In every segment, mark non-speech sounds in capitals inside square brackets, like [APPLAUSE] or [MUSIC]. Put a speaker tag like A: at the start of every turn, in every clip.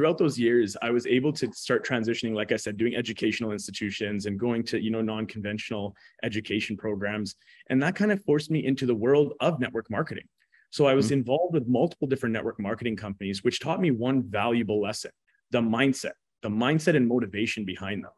A: throughout those years i was able to start transitioning like i said doing educational institutions and going to you know non-conventional education programs. And that kind of forced me into the world of network marketing. So i was mm-hmm. involved with multiple different network marketing companies which taught me one valuable lesson the mindset the mindset and motivation behind them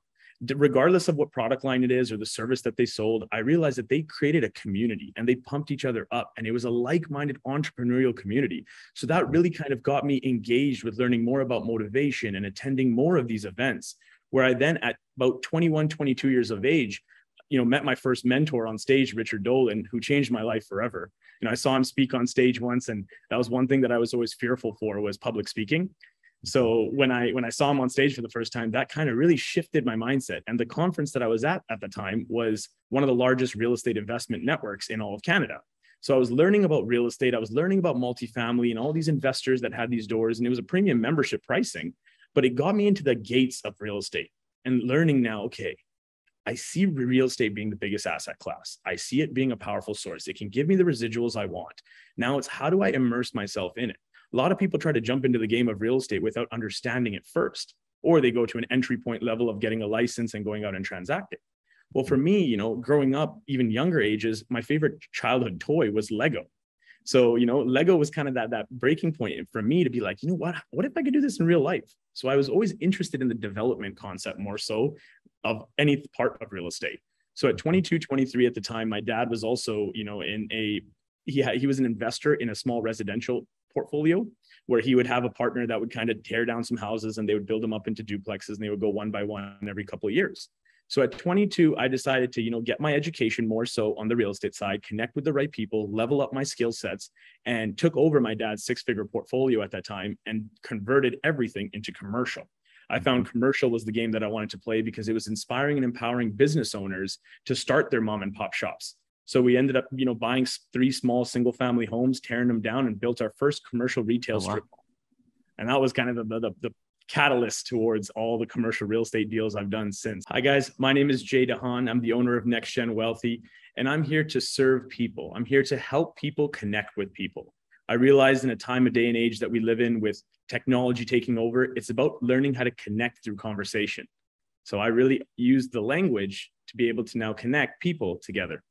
A: regardless of what product line it is or the service that they sold, I realized that they created a community and they pumped each other up. And it was a like minded entrepreneurial community. So that really kind of got me engaged with learning more about motivation and attending more of these events. Where I then, at about 21, 22 years of age, you know, met my first mentor on stage, Richard Dolan, who changed my life forever. You know, I saw him speak on stage once, and that was one thing that I was always fearful for was public speaking. So when I when I saw him on stage for the first time, that kind of really shifted my mindset. And the conference that I was at at the time was one of the largest real estate investment networks in all of Canada. So I was learning about real estate, I was learning about multifamily and all these investors that had these doors, and it was a premium membership pricing, but it got me into the gates of real estate and learning now, okay, I see real estate being the biggest asset class. I see it being a powerful source. It can give me the residuals I want. Now it's how do I immerse myself in it? A lot of people try to jump into the game of real estate without understanding it first, or they go to an entry point level of getting a license and going out and transacting. Well, for me, you know, growing up, even younger ages, my favorite childhood toy was Lego. So, you know, Lego was kind of that that breaking point for me to be like, you know what? What if I could do this in real life? So I was always interested in the development concept more so of any part of real estate. So at 22, 23 at the time, my dad was also, you know, in a he had, he was an investor in a small residential portfolio where he would have a partner that would kind of tear down some houses and they would build them up into duplexes and they would go one by one every couple of years. So at 22, I decided to, you know, get my education more so on the real estate side, connect with the right people, level up my skill sets, and took over my dad's six-figure portfolio at that time and converted everything into commercial. I found mm-hmm. commercial was the game that I wanted to play because it was inspiring and empowering business owners to start their mom and pop shops. So we ended up, you know, buying three small single family homes, tearing them down, and built our first commercial retail oh, strip wow. And that was kind of the, the, the catalyst towards all the commercial real estate deals I've done since. Hi, guys. My name is Jay Dhahan. I'm the owner of Next Gen Wealthy, and I'm here to serve people. I'm here to help people connect with people. I realize in a time of day and age that we live in with technology taking over, it's about learning how to connect through conversation. So I really use the language to be able to now connect people together.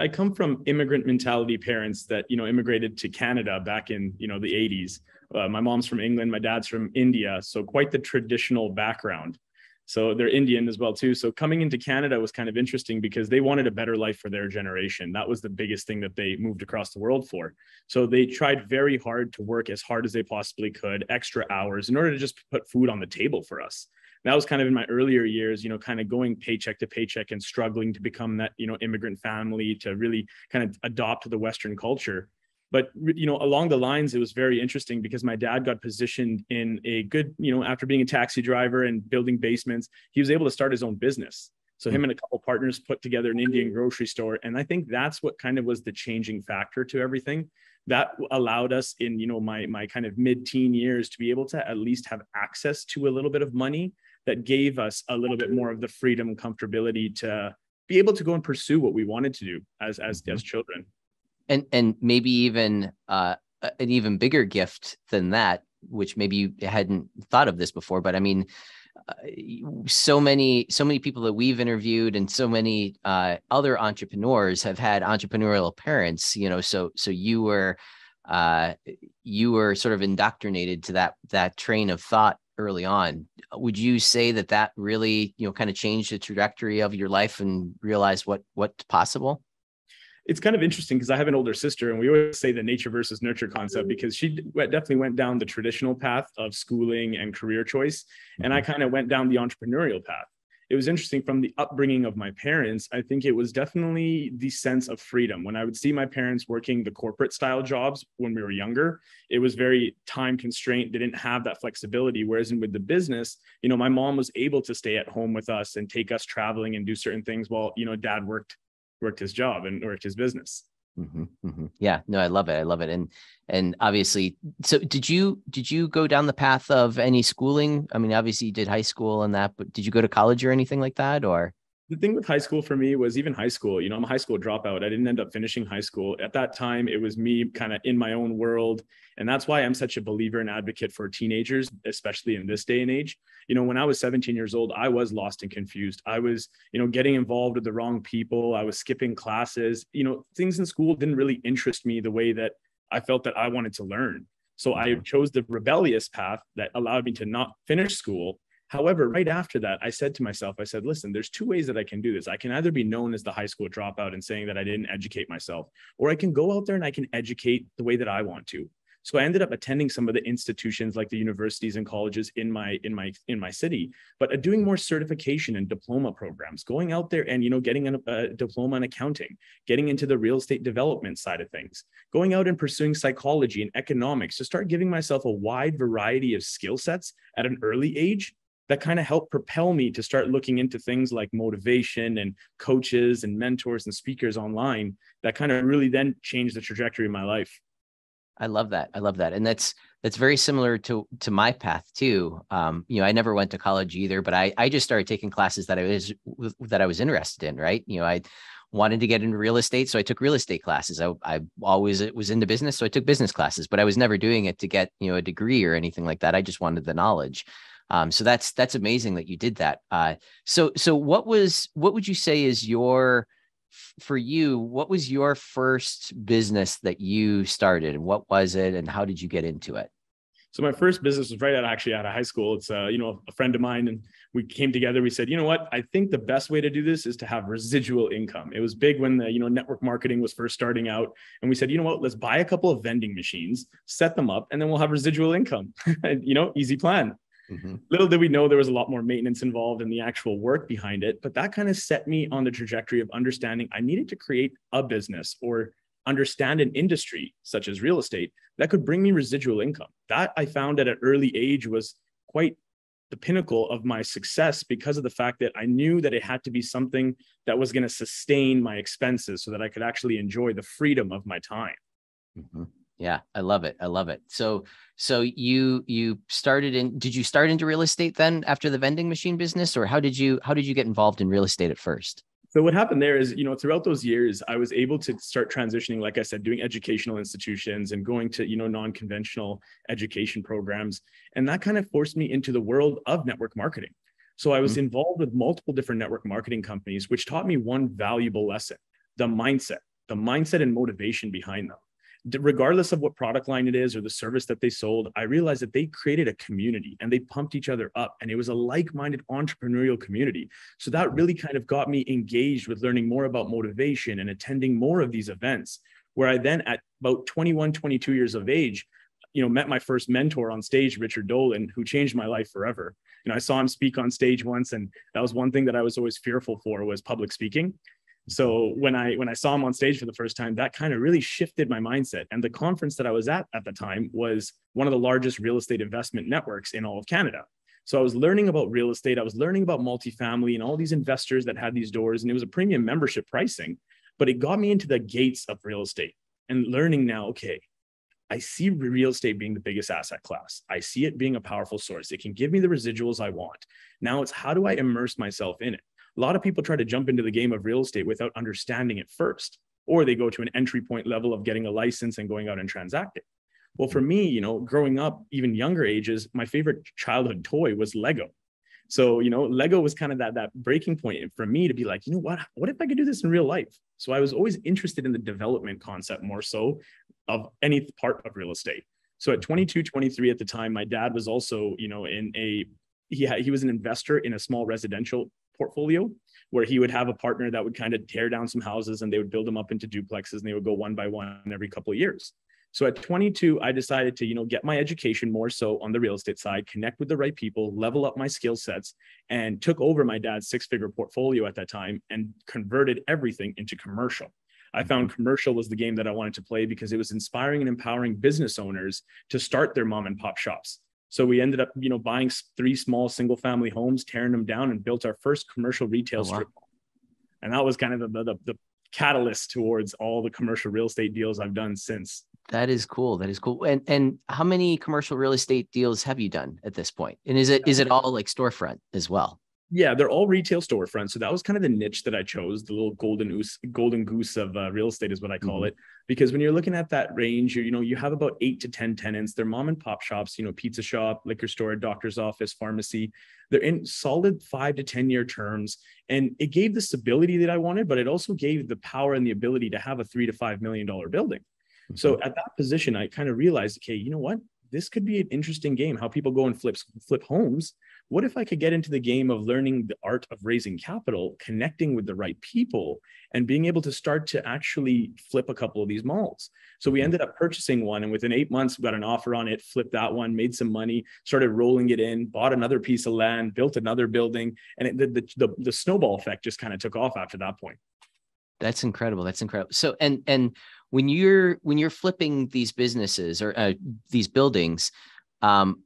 A: I come from immigrant mentality parents that you know immigrated to Canada back in you know the 80s. Uh, my mom's from England, my dad's from India, so quite the traditional background. So they're Indian as well too. So coming into Canada was kind of interesting because they wanted a better life for their generation. That was the biggest thing that they moved across the world for. So they tried very hard to work as hard as they possibly could, extra hours in order to just put food on the table for us that was kind of in my earlier years, you know, kind of going paycheck to paycheck and struggling to become that, you know, immigrant family to really kind of adopt the Western culture. But, you know, along the lines, it was very interesting because my dad got positioned in a good, you know, after being a taxi driver and building basements, he was able to start his own business. So him hmm. and a couple partners put together an Indian grocery store. And I think that's what kind of was the changing factor to everything that allowed us in you know my my kind of mid-teen years to be able to at least have access to a little bit of money that gave us a little bit more of the freedom and comfortability to be able to go and pursue what we wanted to do as as mm-hmm. as children
B: and and maybe even uh, an even bigger gift than that which maybe you hadn't thought of this before but i mean uh, so many so many people that we've interviewed and so many uh, other entrepreneurs have had entrepreneurial parents you know so so you were uh, you were sort of indoctrinated to that that train of thought early on. Would you say that that really, you know, kind of changed the trajectory of your life and realize what what's possible?
A: It's kind of interesting because I have an older sister, and we always say the nature versus nurture concept because she definitely went down the traditional path of schooling and career choice, and I mm-hmm. kind of went down the entrepreneurial path it was interesting from the upbringing of my parents. I think it was definitely the sense of freedom. When I would see my parents working the corporate style jobs when we were younger, it was very time constrained. They didn't have that flexibility. Whereas in with the business, you know, my mom was able to stay at home with us and take us traveling and do certain things while, you know, dad worked worked his job and worked his business.
B: Mm-hmm, mm-hmm. Yeah, no, I love it. I love it. And and obviously, so did you did you go down the path of any schooling? I mean, obviously you did high school and that, but did you go to college or anything like that, or?
A: The thing with high school for me was even high school, you know, I'm a high school dropout. I didn't end up finishing high school. At that time, it was me kind of in my own world. And that's why I'm such a believer and advocate for teenagers, especially in this day and age. You know, when I was 17 years old, I was lost and confused. I was, you know, getting involved with the wrong people. I was skipping classes. You know, things in school didn't really interest me the way that I felt that I wanted to learn. So I mm-hmm. chose the rebellious path that allowed me to not finish school However, right after that, I said to myself, I said, listen, there's two ways that I can do this. I can either be known as the high school dropout and saying that I didn't educate myself, or I can go out there and I can educate the way that I want to. So I ended up attending some of the institutions like the universities and colleges in my in my in my city, but uh, doing more certification and diploma programs, going out there and you know getting a, a diploma in accounting, getting into the real estate development side of things, going out and pursuing psychology and economics to start giving myself a wide variety of skill sets at an early age that kind of helped propel me to start looking into things like motivation and coaches and mentors and speakers online that kind of really then changed the trajectory of my life.
B: I love that. I love that. And that's that's very similar to to my path too. Um, you know i never went to college either but i i just started taking classes that i was that i was interested in right? You know i wanted to get into real estate so i took real estate classes. I, I always was into business so i took business classes but i was never doing it to get you know a degree or anything like that. I just wanted the knowledge um, so that's that's amazing that you did that. Uh, so so what was what would you say is your for you what was your first business that you started and what was it and how did you get into it?
A: So my first business was right out actually out of high school. It's uh, you know a friend of mine, and we came together. We said, you know what? I think the best way to do this is to have residual income. It was big when the you know network marketing was first starting out, and we said, you know what? Let's buy a couple of vending machines, set them up, and then we'll have residual income. [LAUGHS] you know, easy plan. Mm-hmm. Little did we know there was a lot more maintenance involved in the actual work behind it, but that kind of set me on the trajectory of understanding I needed to create a business or understand an industry such as real estate that could bring me residual income. That I found at an early age was quite the pinnacle of my success because of the fact that I knew that it had to be something that was going to sustain my expenses so that I could actually enjoy the freedom of my time.
B: Mm-hmm. Yeah, I love it. I love it. So so you you started in did you start into real estate then after the vending machine business or how did you how did you get involved in real estate at first?
A: So what happened there is, you know, throughout those years, I was able to start transitioning, like I said, doing educational institutions and going to, you know, non-conventional education programs. And that kind of forced me into the world of network marketing. So I was mm-hmm. involved with multiple different network marketing companies, which taught me one valuable lesson, the mindset, the mindset and motivation behind them regardless of what product line it is or the service that they sold, I realized that they created a community and they pumped each other up. And it was a like minded entrepreneurial community. So that mm. really kind of got me engaged with learning more about motivation and attending more of these events. Where I then, at about 21, 22 years of age, you know, met my first mentor on stage, Richard Dolan, who changed my life forever. You know, I saw him speak on stage once, and that was one thing that I was always fearful for was public speaking. So when I when I saw him on stage for the first time, that kind of really shifted my mindset. And the conference that I was at at the time was one of the largest real estate investment networks in all of Canada. So I was learning about real estate, I was learning about multifamily and all these investors that had these doors, and it was a premium membership pricing, but it got me into the gates of real estate and learning now, okay, I see real estate being the biggest asset class. I see it being a powerful source. It can give me the residuals I want. Now it's how do I immerse myself in it? A lot of people try to jump into the game of real estate without understanding it first, or they go to an entry point level of getting a license and going out and transacting. Well, for me, you know, growing up, even younger ages, my favorite childhood toy was Lego. So, you know, Lego was kind of that that breaking point for me to be like, you know what, what if I could do this in real life? So I was always interested in the development concept more so of any part of real estate. So at mm-hmm. 22, 23 at the time, my dad was also, you know, in a he had, he was an investor in a small residential portfolio where he would have a partner that would kind of tear down some houses and they would build them up into duplexes and they would go one by one every couple of years. So at 22, I decided to, you know, get my education more so on the real estate side, connect with the right people, level up my skill sets, and took over my dad's six-figure portfolio at that time and converted everything into commercial. I found mm-hmm. commercial was the game that I wanted to play because it was inspiring and empowering business owners to start their mom and pop shops. So we ended up, you know, buying three small single family homes, tearing them down, and built our first commercial retail oh, strip wow. And that was kind of the, the, the catalyst towards all the commercial real estate deals I've done since.
B: That is cool. That is cool. And and how many commercial real estate deals have you done at this point? And is it is it all like storefront as well?
A: Yeah, they're all retail storefronts. So that was kind of the niche that I chose. The little golden goose, golden goose of uh, real estate is what I call mm-hmm. it. Because when you're looking at that range, you, you know, you have about eight to ten tenants. They're mom and pop shops. You know, pizza shop, liquor store, doctor's office, pharmacy. They're in solid five to ten year terms, and it gave the stability that I wanted, but it also gave the power and the ability to have a three to five million dollar building. Mm-hmm. So at that position, I kind of realized, okay, you know what? This could be an interesting game. How people go and flip flip homes what if I could get into the game of learning the art of raising capital, connecting with the right people, and being able to start to actually flip a couple of these malls? So we ended up purchasing one, and within eight months, we got an offer on it, flipped that one, made some money, started rolling it in, bought another piece of land, built another building, and it, the, the, the, the snowball effect just kind of took off after that point.
B: That's incredible. That's incredible. So, and and when you're when you're flipping these businesses or uh, these buildings, um,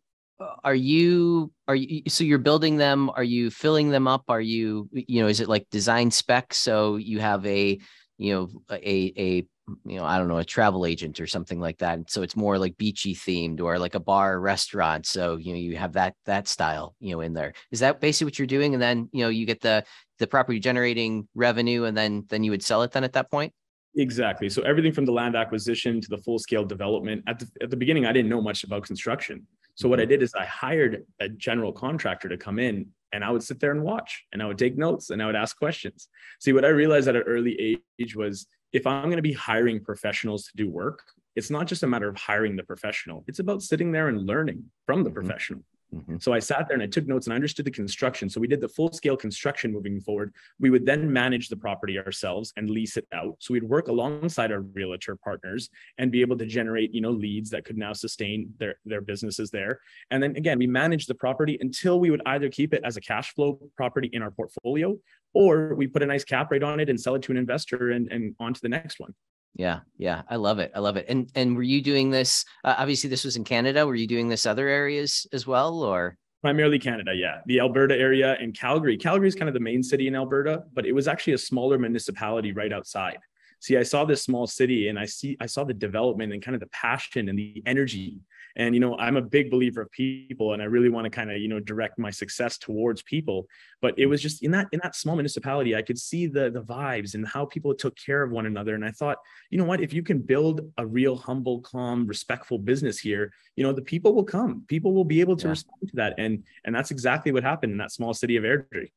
B: are you are you so you're building them are you filling them up? Are you you know is it like design spec? So you have a you know a a you know i don't know a travel agent or something like that. So it's more like beachy themed or like a bar or restaurant. So you know you have that that style you know in there. Is that basically what you're doing? And then you know you get the the property generating revenue and then then you would sell it then at that point
A: Exactly. So everything from the land acquisition to the full scale development. At the, at the beginning, I didn't know much about construction. So what I mm-hmm. did is I hired a general contractor to come in and I would sit there and watch and I would take notes and I would ask questions. See, what I realized at an early age was if I'm going to be hiring professionals to do work, it's not just a matter of hiring the professional. It's about sitting there and learning from the mm-hmm. professional. Mm-hmm. So I sat there and I took notes and I understood the construction. So we did the full scale construction moving forward. We would then manage the property ourselves and lease it out. So we'd work alongside our realtor partners and be able to generate, you know, leads that could now sustain their their businesses there. And then again, we managed the property until we would either keep it as a cash flow property in our portfolio or we put a nice cap rate on it and sell it to an investor and, and on to the next one.
B: Yeah, yeah, I love it. I love it. And and were you doing this? Uh, obviously, this was in Canada. Were you doing this other areas as well, or
A: primarily Canada? Yeah, the Alberta area and Calgary. Calgary is kind of the main city in Alberta, but it was actually a smaller municipality right outside. See, I saw this small city, and I see I saw the development and kind of the passion and the energy and you know i'm a big believer of people and i really want to kind of you know direct my success towards people. But it was just in that in that small municipality i could see the the vibes and how people took care of one another. And i thought you know what? If you can build a real humble calm respectful business here you know the people will come. People will be able to yeah. respond to that. And and that's exactly what happened in that small city of airdrie.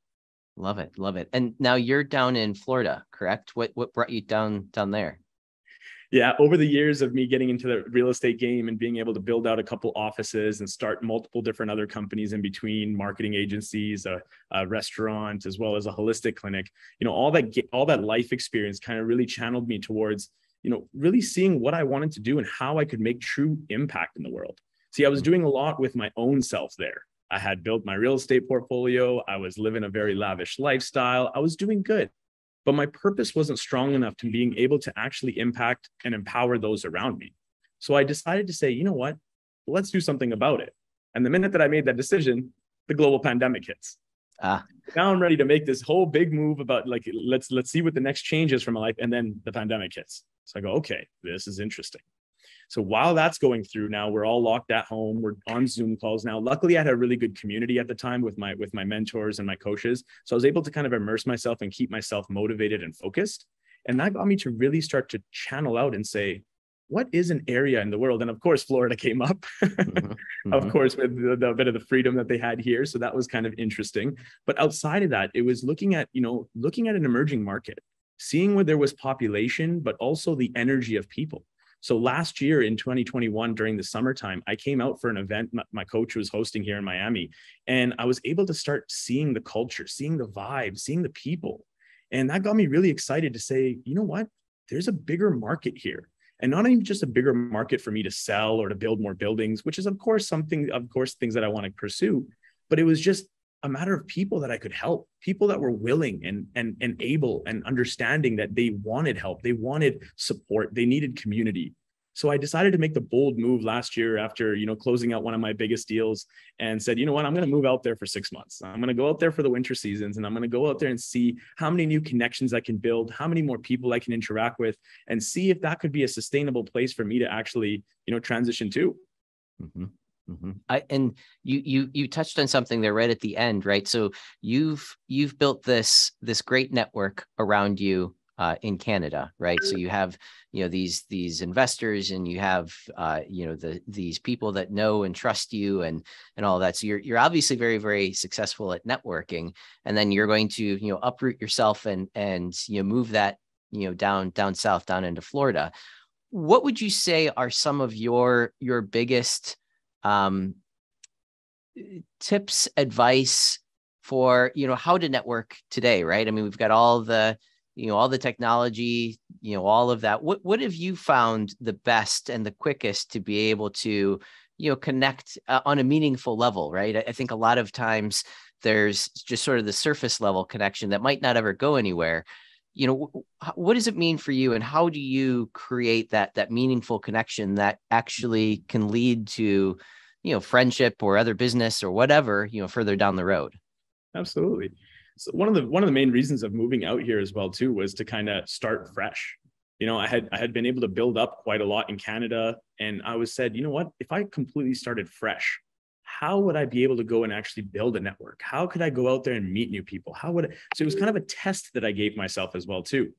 B: Love it love it. And now you're down in florida correct? What what brought you down down there
A: yeah, over the years of me getting into the real estate game and being able to build out a couple offices and start multiple different other companies in between, marketing agencies, a, a restaurant, as well as a holistic clinic, you know, all that all that life experience kind of really channeled me towards, you know, really seeing what I wanted to do and how I could make true impact in the world. See, I was mm-hmm. doing a lot with my own self there. I had built my real estate portfolio. I was living a very lavish lifestyle. I was doing good but my purpose wasn't strong enough to being able to actually impact and empower those around me. So I decided to say, you know what? Let's do something about it. And the minute that I made that decision, the global pandemic hits. Ah. Now I'm ready to make this whole big move about like let's let's see what the next change is for my life, and then the pandemic hits. So I go, okay, this is interesting. So while that's going through now, we're all locked at home. We're on Zoom calls now. Luckily, I had a really good community at the time with my with my mentors and my coaches. So I was able to kind of immerse myself and keep myself motivated and focused. And that got me to really start to channel out and say, what is an area in the world? And of course, Florida came up, mm-hmm. [LAUGHS] of mm-hmm. course, with the, the, bit of the freedom that they had here. So that was kind of interesting. But outside of that, it was looking at, you know, looking at an emerging market, seeing where there was population, but also the energy of people. So last year in 2021, during the summertime, I came out for an event my coach was hosting here in Miami, and I was able to start seeing the culture, seeing the vibe, seeing the people. And that got me really excited to say, you know what? There's a bigger market here. And not even just a bigger market for me to sell or to build more buildings, which is, of course, something, of course, things that I want to pursue. But it was just a matter of people that I could help, people that were willing and and and able and understanding that they wanted help, they wanted support, they needed community. So I decided to make the bold move last year after, you know, closing out one of my biggest deals and said, you know what, I'm going to move out there for 6 months. I'm going to go out there for the winter seasons and I'm going to go out there and see how many new connections I can build, how many more people I can interact with and see if that could be a sustainable place for me to actually, you know, transition to.
B: Mm-hmm. Mm-hmm. I, and you you you touched on something there right at the end, right? So you've you've built this this great network around you uh, in Canada, right? So you have you know these these investors, and you have uh, you know the these people that know and trust you, and and all that. So you're you're obviously very very successful at networking, and then you're going to you know uproot yourself and and you know move that you know down down south down into Florida. What would you say are some of your your biggest um, tips, advice for you know how to network today, right? I mean, we've got all the you know all the technology, you know all of that. What what have you found the best and the quickest to be able to you know connect uh, on a meaningful level, right? I, I think a lot of times there's just sort of the surface level connection that might not ever go anywhere you know what does it mean for you and how do you create that that meaningful connection that actually can lead to you know friendship or other business or whatever you know further down the road?
A: Absolutely. So one of the one of the main reasons of moving out here as well too was to kind of start fresh. You know i had i had been able to build up quite a lot in canada and i was said you know what? If i completely started fresh how would I be able to go and actually build a network? How could I go out there and meet new people? How would I? so it was kind of a test that I gave myself as well too.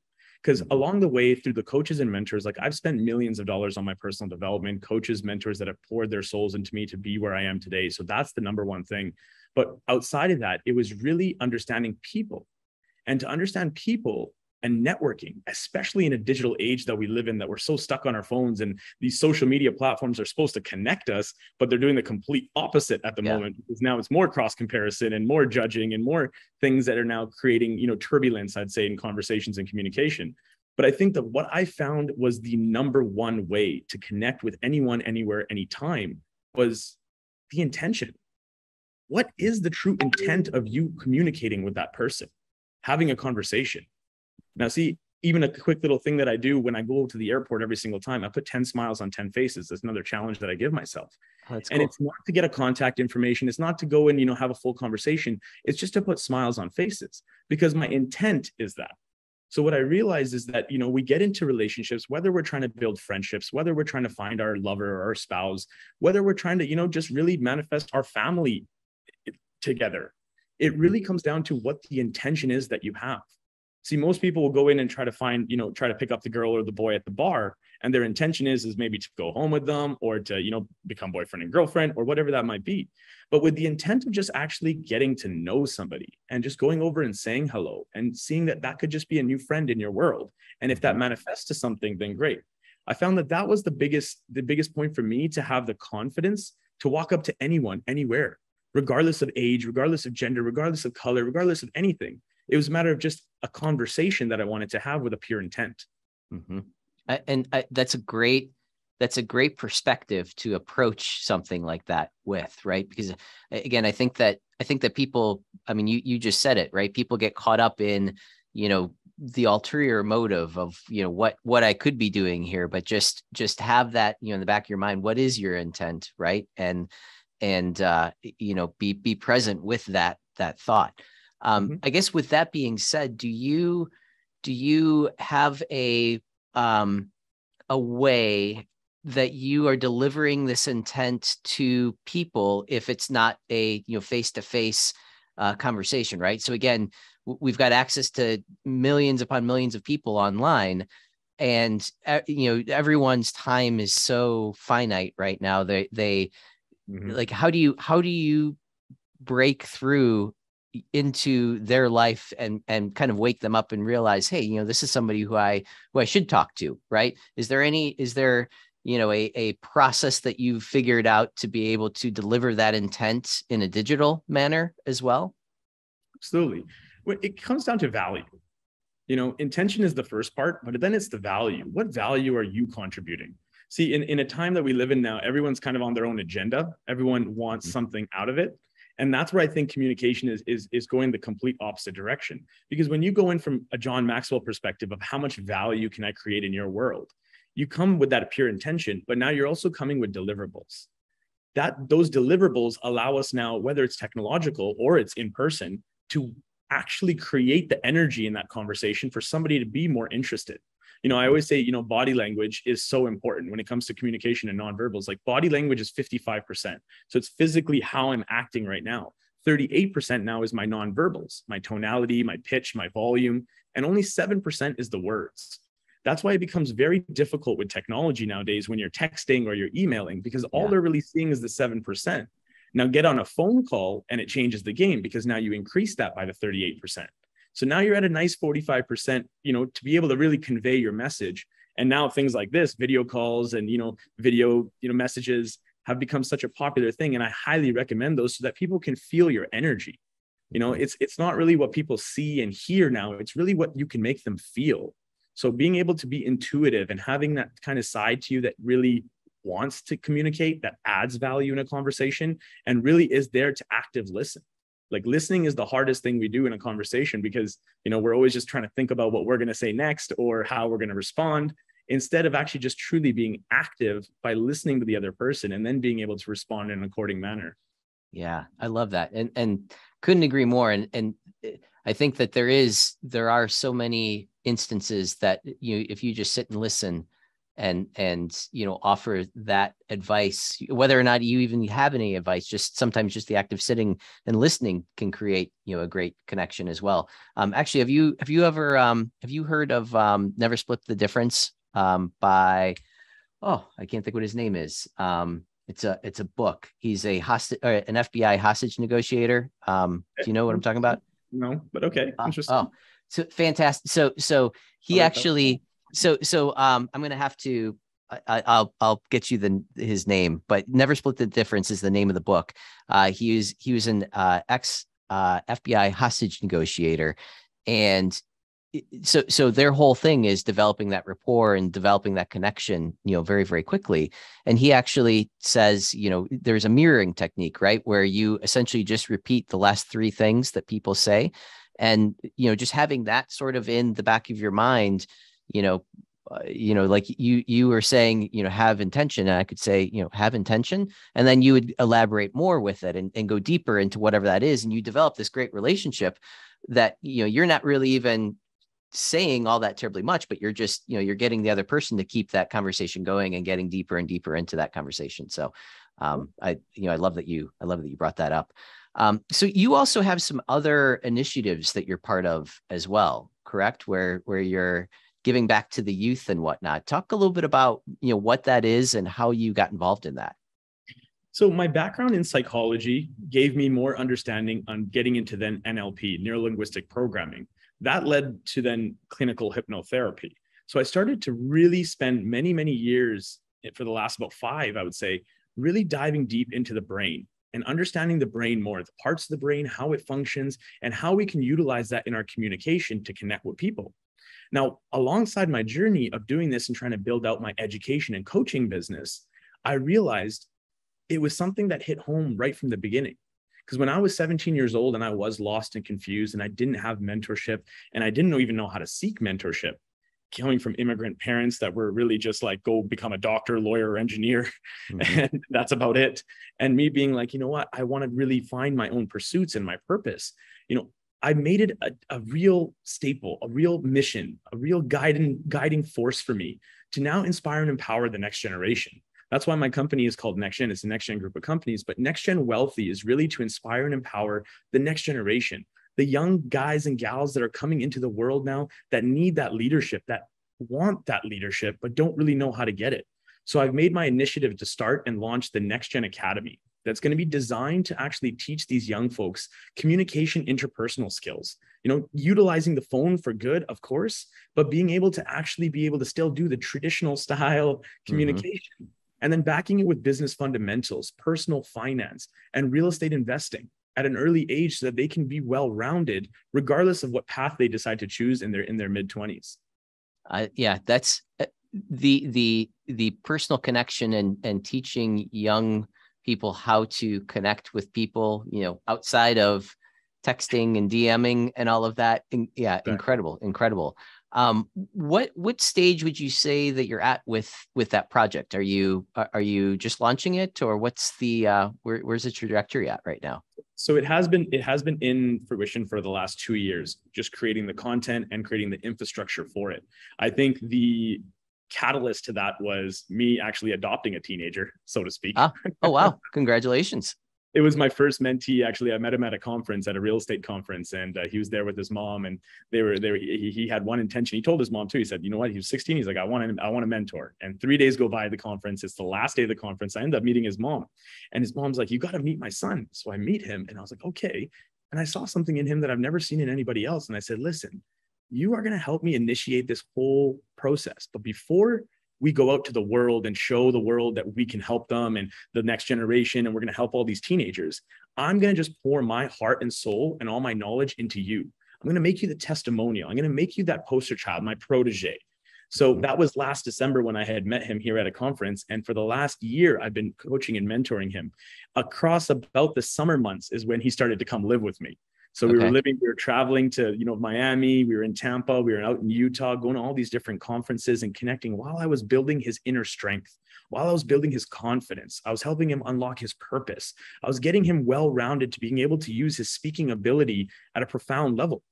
A: Because mm-hmm. along the way, through the coaches and mentors, like I've spent millions of dollars on my personal development, coaches, mentors that have poured their souls into me to be where I am today. So that's the number one thing. But outside of that, it was really understanding people. And to understand people, and networking, especially in a digital age that we live in, that we're so stuck on our phones and these social media platforms are supposed to connect us, but they're doing the complete opposite at the yeah. moment because now it's more cross comparison and more judging and more things that are now creating, you know, turbulence, I'd say, in conversations and communication. But I think that what I found was the number one way to connect with anyone, anywhere, anytime was the intention. What is the true intent of you communicating with that person, having a conversation? Now, see, even a quick little thing that I do when I go to the airport every single time, I put 10 smiles on 10 faces. That's another challenge that I give myself. Oh, and cool. it's not to get a contact information. It's not to go and, you know, have a full conversation. It's just to put smiles on faces because my intent is that. So what I realize is that, you know, we get into relationships, whether we're trying to build friendships, whether we're trying to find our lover or our spouse, whether we're trying to, you know, just really manifest our family together. It really comes down to what the intention is that you have see most people will go in and try to find you know try to pick up the girl or the boy at the bar and their intention is is maybe to go home with them or to you know become boyfriend and girlfriend or whatever that might be but with the intent of just actually getting to know somebody and just going over and saying hello and seeing that that could just be a new friend in your world and if that mm-hmm. manifests to something then great i found that that was the biggest the biggest point for me to have the confidence to walk up to anyone anywhere regardless of age regardless of gender regardless of color regardless of anything it was a matter of just a conversation that I wanted to have with a pure intent.
B: Mm-hmm. And I, that's a great that's a great perspective to approach something like that with, right? Because again, I think that I think that people, I mean, you you just said it, right? People get caught up in, you know, the ulterior motive of, you know, what what I could be doing here, but just just have that, you know, in the back of your mind, what is your intent, right? And and uh, you know, be be present with that that thought. Um, mm-hmm. I guess with that being said, do you do you have a um, a way that you are delivering this intent to people if it's not a you know face to face conversation, right? So again, w- we've got access to millions upon millions of people online and uh, you know everyone's time is so finite right now they they mm-hmm. like how do you how do you break through into their life and and kind of wake them up and realize hey you know this is somebody who i who i should talk to right? Is there any is there you know a, a process that you've figured out to be able to deliver that intent in a digital manner as well?
A: Absolutely. It comes down to value. You know intention is the first part but then it's the value. What value are you contributing? See in, in a time that we live in now everyone's kind of on their own agenda. Everyone wants mm-hmm. something out of it and that's where i think communication is is is going the complete opposite direction. Because when you go in from a john maxwell perspective of how much value can i create in your world you come with that pure intention but now you're also coming with deliverables. That those deliverables allow us now whether it's technological or it's in person to actually create the energy in that conversation for somebody to be more interested you know, I always say, you know, body language is so important when it comes to communication and nonverbals. Like body language is 55%. So it's physically how I'm acting right now. 38% now is my nonverbals, my tonality, my pitch, my volume, and only 7% is the words. That's why it becomes very difficult with technology nowadays when you're texting or you're emailing because all yeah. they're really seeing is the 7%. Now get on a phone call and it changes the game because now you increase that by the 38%. So now you're at a nice 45%, you know, to be able to really convey your message. And now things like this, video calls and, you know, video, you know, messages have become such a popular thing. And I highly recommend those so that people can feel your energy. You know, it's it's not really what people see and hear now. It's really what you can make them feel. So being able to be intuitive and having that kind of side to you that really wants to communicate, that adds value in a conversation, and really is there to active listen. Like listening is the hardest thing we do in a conversation because you know we're always just trying to think about what we're going to say next or how we're going to respond instead of actually just truly being active by listening to the other person and then being able to respond in an according manner.
B: Yeah, I love that. And and couldn't agree more and and eh, I think that there is there are so many instances that you if you just sit and listen and and you know offer that advice whether or not you even have any advice just sometimes just the act of sitting and listening can create you know a great connection as well. Um actually have you have you ever um have you heard of um never split the difference? Um by oh i can't think what his name is. Um it's a it's a book. He's a hostage or an fbi hostage negotiator. Um do you know what i'm talking about?
A: No but okay uh, interesting. oh
B: so fantastic so so he actually so so um i'm gonna have to I, will I'll get you the his name, but Never Split the Difference is the name of the book. Uh, he was he was an uh, ex uh, FBI hostage negotiator, and so so their whole thing is developing that rapport and developing that connection, you know, very very quickly. And he actually says, you know, there's a mirroring technique, right, where you essentially just repeat the last three things that people say, and you know, just having that sort of in the back of your mind you know uh, you know like you you were saying you know have intention and i could say you know have intention and then you would elaborate more with it and, and go deeper into whatever that is and you develop this great relationship that you know you're not really even saying all that terribly much but you're just you know you're getting the other person to keep that conversation going and getting deeper and deeper into that conversation. So um i you know i love that you i love that you brought that up. Um so you also have some other initiatives that you're part of as well correct? Where where you're giving back to the youth and whatnot. Talk a little bit about you know what that is and how you got involved in that.
A: So my background in psychology gave me more understanding on getting into then NLP, neuro linguistic programming. That led to then clinical hypnotherapy. So I started to really spend many, many years eh, for the last about five, I would say, really diving deep into the brain and understanding the brain more, the parts of the brain, how it functions, and how we can utilize that in our communication to connect with people. Now, alongside my journey of doing this and trying to build out my education and coaching business, I realized it was something that hit home right from the beginning. Because when I was 17 years old and I was lost and confused and I didn't have mentorship and I didn't even know how to seek mentorship, coming from immigrant parents that were really just like, go become a doctor, lawyer, or engineer. Mm-hmm. [LAUGHS] And that's about it. And me being like, you know what? I want to really find my own pursuits and my purpose. You know, I made it a, a real staple, a real mission, a real guiding guiding force for me to now inspire and empower the next generation. That's why my company is called Next Gen. It's a next gen group of companies, but Next Gen Wealthy is really to inspire and empower the next generation, the young guys and gals that are coming into the world now that need that leadership, that want that leadership, but don't really know how to get it. So I've made my initiative to start and launch the Next Gen Academy that's going to be designed to actually teach these young folks communication interpersonal skills you know utilizing the phone for good of course but being able to actually be able to still do the traditional [LAUGHS] style mm-hmm. communication mm-hmm. and then backing it with business fundamentals personal finance and real estate investing at an early age so that they can be well rounded regardless of what path they decide to choose in their in their mid 20s
B: uh, yeah that's uh, the the the personal connection and and teaching young people how to connect with people, you know, outside of texting and DMing and all of that. yeah, incredible, incredible. Um, what what stage would you say that you're at with with that project? Are you are you just launching it, or what's the uh, where, where's the trajectory at right now?
A: So it has been it has been in fruition for the last two years, just creating the content and creating the infrastructure for it. I think the catalyst to that was me actually adopting a teenager, so to speak.
B: Ah, oh wow! [LAUGHS] Congratulations
A: it was my first mentee. Actually, I met him at a conference, at a real estate conference, and uh, he was there with his mom. And they were there. He, he, had one intention. He told his mom too. He said, "You know what? He was 16. He's like, I want to, I want a mentor." And three days go by the conference. It's the last day of the conference. I end up meeting his mom, and his mom's like, "You got to meet my son." So I meet him, and I was like, "Okay." And I saw something in him that I've never seen in anybody else. And I said, "Listen, you are going to help me initiate this whole process, but before." we go out to the world and show the world that we can help them and the next generation and we're going to help all these teenagers i'm going to just pour my heart and soul and all my knowledge into you. I'm going to make you the testimonial. I'm going to make you that poster child my protege. So mm-hmm. that was last december when i had met him here at a conference. And for the last year i've been coaching and mentoring him. Across about the summer months is when he started to come live with me so okay. we were living, we were traveling to, you know, Miami, we were in Tampa, we were out in Utah, going to all these different conferences and connecting while I was building his inner strength, while I was building his confidence. I was helping him unlock his purpose. I was getting him well rounded to being able to use his speaking ability at a profound level.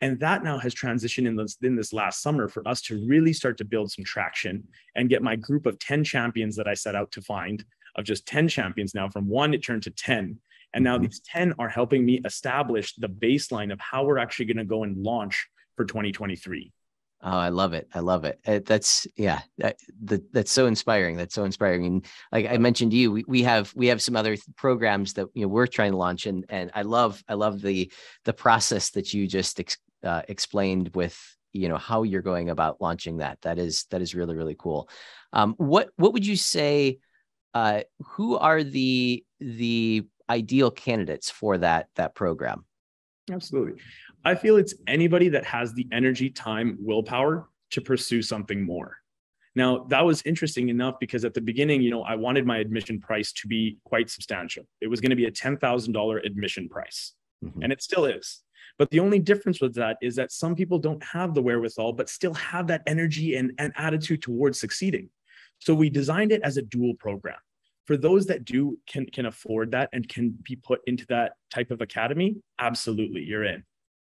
A: And that now has transitioned in this, in this last summer for us to really start to build some traction and get my group of 10 champions that I set out to find of just 10 champions now from one, it turned to 10 and now mm-hmm. these 10 are helping me establish the baseline of how we're actually going to go and launch for 2023. Oh,
B: I love it. I love it. it that's yeah, that, that, that's so inspiring. That's so inspiring. And like I mentioned to you, we, we have we have some other programs that you know we're trying to launch and and I love I love the the process that you just ex, uh, explained with you know how you're going about launching that. That is that is really really cool. Um, what what would you say uh, who are the the ideal candidates for that that program?
A: Absolutely. I feel it's anybody that has the energy, time, willpower to pursue something more. Now, that was interesting enough because at the beginning, you know, I wanted my admission price to be quite substantial. It was going to be a $10,000 admission price, mm-hmm. and it still is. But the only difference with that is that some people don't have the wherewithal, but still have that energy and, and attitude towards succeeding. So we designed it as a dual program for those that do can can afford that and can be put into that type of academy absolutely you're in.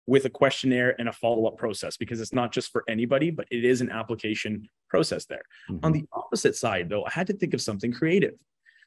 A: With a questionnaire and a follow-up process because it's not just for anybody but it is an application process there. Mm-hmm. on the opposite side though i had to think of something creative.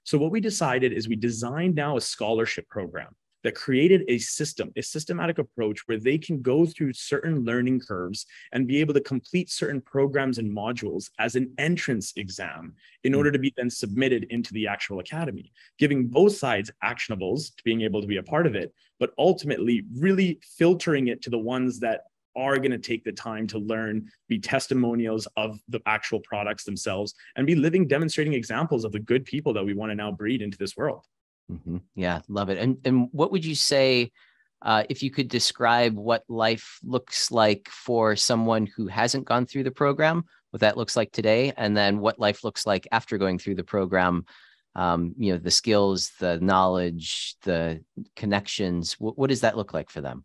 A: So what we decided is we designed now a scholarship program that created a system, a systematic approach where they can go through certain learning curves and be able to complete certain programs and modules as an entrance exam in hmm. order to be then submitted into the actual academy, giving both sides actionables to being able to be a part of it, but ultimately really filtering it to the ones that are going to take the time to learn, be testimonials of the actual products themselves, and be living, demonstrating examples of the good people that we want to now breed into this world.
B: Mm-hmm. Yeah, love it. And and what would you say uh, if you could describe what life looks like for someone who hasn't gone through the program, what that looks like today, and then what life looks like after going through the program? Um, you know, the skills, the knowledge, the connections. What, what does that look like for them?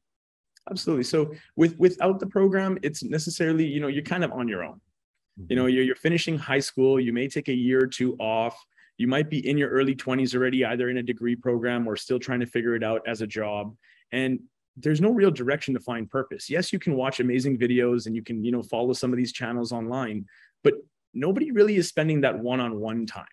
A: Absolutely. So with without the program, it's necessarily you know you're kind of on your own. Mm-hmm. You know, mm-hmm. you're you're finishing high school. You may take a year or two off you might be in your early 20s already, either in a degree program or still trying to figure it out as a job. And there's no real direction to find purpose. Yes, you can watch amazing videos and you can, you know, follow some of these channels online, but nobody really is spending that one-on-one time.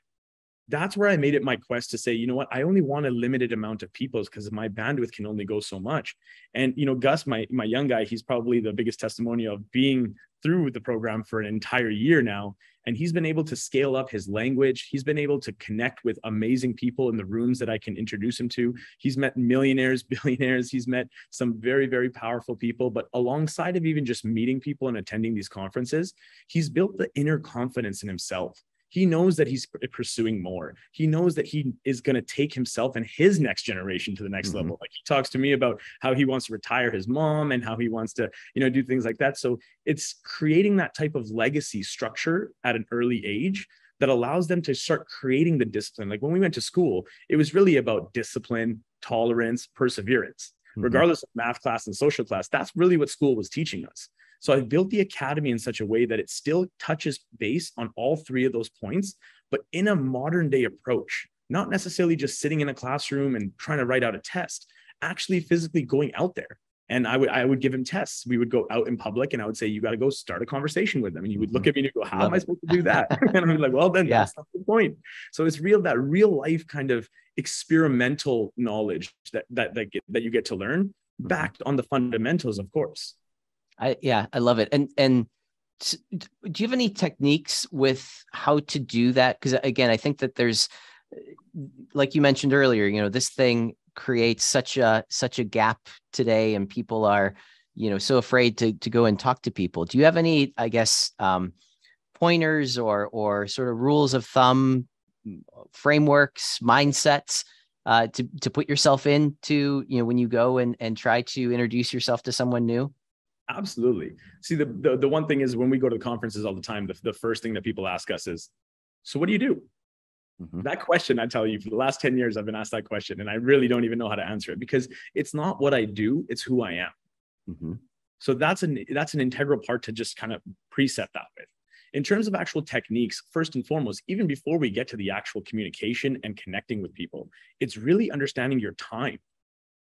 A: That's where I made it my quest to say, you know what, I only want a limited amount of people because my bandwidth can only go so much. And you know, Gus, my my young guy, he's probably the biggest testimony of being through the program for an entire year now and he's been able to scale up his language. He's been able to connect with amazing people in the rooms that I can introduce him to. He's met millionaires, [LAUGHS] billionaires. He's met some very, very powerful people. But alongside of even just meeting people and attending these conferences, he's built the inner confidence in himself he knows that he's pursuing more. He knows that he is going to take himself and his next generation to the next mm-hmm. level. Like he talks to me about how he wants to retire his mom and how he wants to, you know, do things like that. So it's creating that type of legacy structure at an early age that allows them to start creating the discipline. Like when we went to school, it was really about discipline, tolerance, perseverance. Mm-hmm. Regardless of math class and social class, that's really what school was teaching us. So I built the academy in such a way that it still touches base on all three of those points, but in a modern day approach, not necessarily just sitting in a classroom and trying to write out a test, actually physically going out there. And I would I would give him tests. We would go out in public and I would say, you got to go start a conversation with them. And you would look mm-hmm. at me and go, How Love am I supposed to do that? [LAUGHS] and I'm like, well, then yeah. that's not the point. So it's real that real life kind of experimental knowledge that that that, get, that you get to learn mm-hmm. backed on the fundamentals, of course.
B: I yeah, I love it. And and do you have any techniques with how to do that? Because again, I think that there's, like you mentioned earlier, you know, this thing creates such a such a gap today, and people are, you know, so afraid to to go and talk to people. Do you have any, I guess, um, pointers or or sort of rules of thumb, frameworks, mindsets? Uh, to to put yourself into you know when you go and and try to introduce yourself to someone new
A: Absolutely. See, the, the, the one thing is when we go to conferences all the time, the, the first thing that people ask us is, so what do you do? Mm-hmm. That question, I tell you, for the last 10 years, I've been asked that question and I really don't even know how to answer it because it's not what I do, it's who I am. Mm-hmm. So that's an that's an integral part to just kind of preset that with. In terms of actual techniques, first and foremost, even before we get to the actual communication and connecting with people, it's really understanding your time,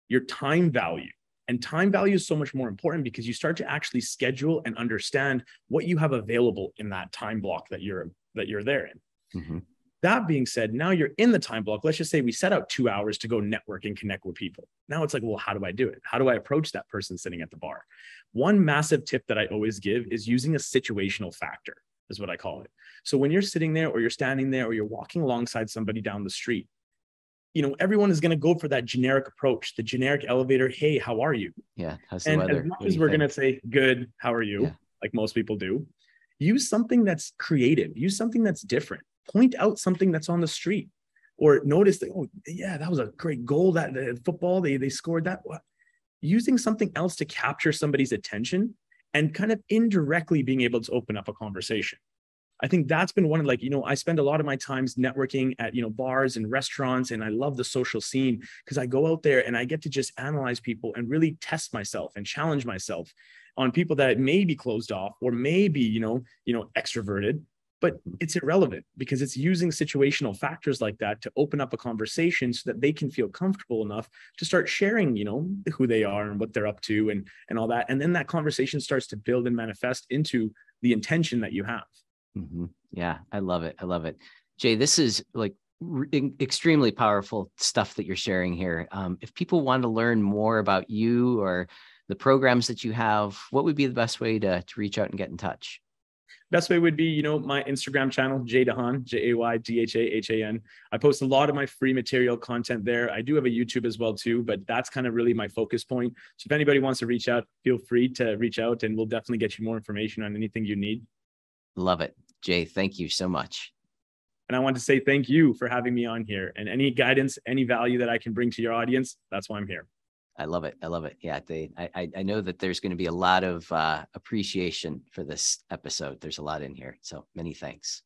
A: your time value. And time value is so much more important because you start to actually schedule and understand what you have available in that time block that you're that you're there in. Mm-hmm. That being said, now you're in the time block. Let's just say we set out two hours to go network and connect with people. Now it's like, well, how do I do it? How do I approach that person sitting at the bar? One massive tip that I always give is using a situational factor, is what I call it. So when you're sitting there or you're standing there or you're walking alongside somebody down the street, you know, everyone is going to go for that generic approach, the generic elevator. Hey, how are you?
B: Yeah.
A: and as much as we're going to say, good, how are you? Yeah. Like most people do, use something that's creative, use something that's different, point out something that's on the street or notice that, oh, yeah, that was a great goal that the football, they, they scored that. Using something else to capture somebody's attention and kind of indirectly being able to open up a conversation. I think that's been one of like, you know, I spend a lot of my times networking at, you know, bars and restaurants and I love the social scene because I go out there and I get to just analyze people and really test myself and challenge myself on people that may be closed off or may be, you know, you know, extroverted, but mm-hmm. it's irrelevant because it's using situational factors like that to open up a conversation so that they can feel comfortable enough to start sharing you know who they are and what they're up to and and all that. And then that conversation starts to build and manifest into the intention that you have
B: Mm-hmm. Yeah, I love it. I love it. Jay, this is like re- extremely powerful stuff that you're sharing here. Um, if people want to learn more about you or the programs that you have, what would be the best way to, to reach out and get in touch?
A: Best way would be, you know, my Instagram channel, Jay Dhahan, J A Y D H A H A N. I post a lot of my free material content there. I do have a YouTube as well too, but that's kind of really my focus point. So if anybody wants to reach out, feel free to reach out, and we'll definitely get you more information on anything you need.
B: Love it. Jay, thank you so much.
A: And I want to say thank you for having me on here and any guidance, any value that I can bring to your audience. That's why I'm here.
B: I love it. I love it. Yeah, they, I, I know that there's going to be a lot of uh, appreciation for this episode. There's a lot in here. So many thanks.